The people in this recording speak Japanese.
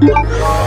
you